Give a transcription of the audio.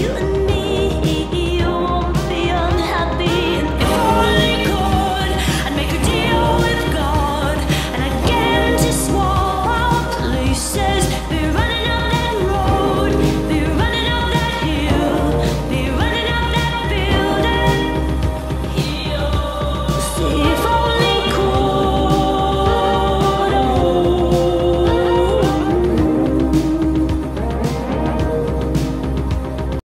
feeling